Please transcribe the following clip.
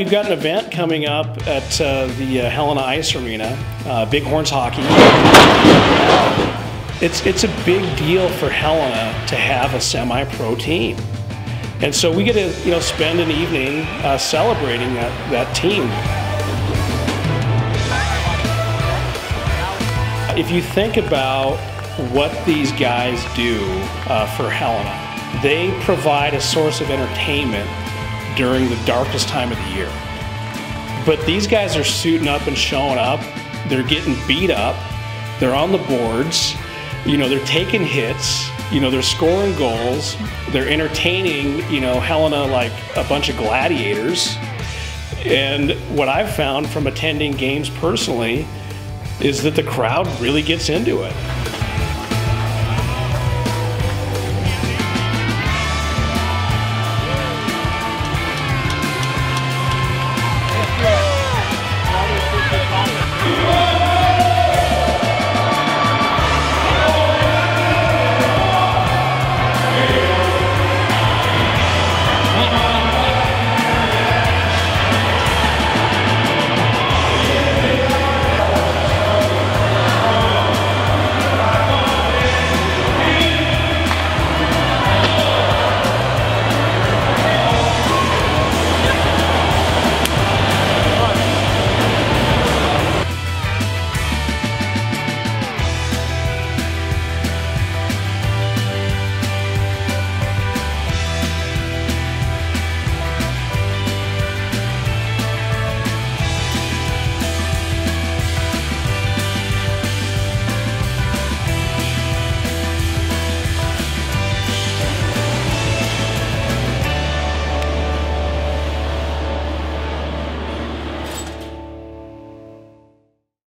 we've got an event coming up at uh, the uh, Helena Ice Arena, uh, Bighorns Hockey. It's, it's a big deal for Helena to have a semi-pro team. And so we get to you know, spend an evening uh, celebrating that, that team. If you think about what these guys do uh, for Helena, they provide a source of entertainment during the darkest time of the year. But these guys are suiting up and showing up. They're getting beat up. They're on the boards. You know, they're taking hits. You know, they're scoring goals. They're entertaining, you know, Helena like a bunch of gladiators. And what I've found from attending games personally is that the crowd really gets into it.